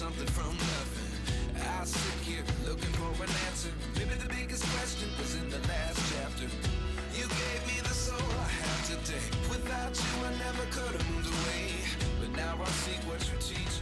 something from nothing. I sit here looking for an answer. Maybe the biggest question was in the last chapter. You gave me the soul I have today. Without you, I never could have moved away. But now I seek what you teach.